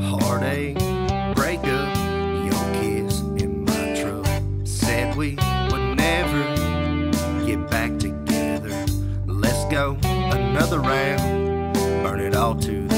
Heartache, breakup, your kiss in my truck. Said we would never get back together. Let's go another round, burn it all to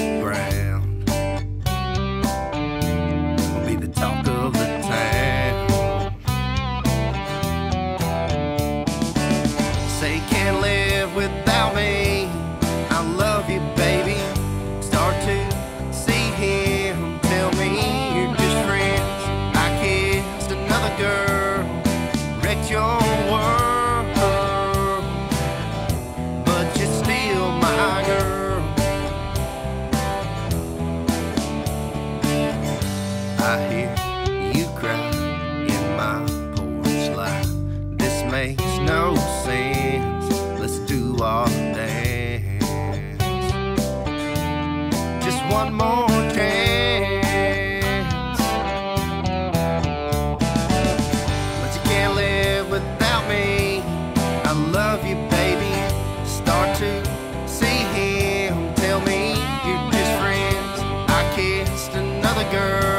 I hear you cry in my porch light. This makes no sense. Let's do our dance. Just one more chance. But you can't live without me. I love you, baby. Start to see him. Tell me you're just friends. I kissed another girl,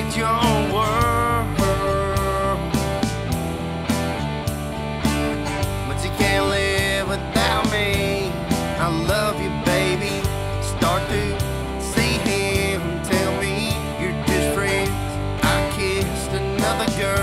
wrecked your own world. But you can't live without me. I love you, baby. Start to see him. Tell me you're just friends. I kissed another girl.